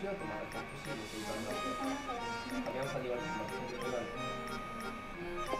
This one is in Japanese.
白くなってほしいです、いんなこと。山さんに言れても、そういうことです。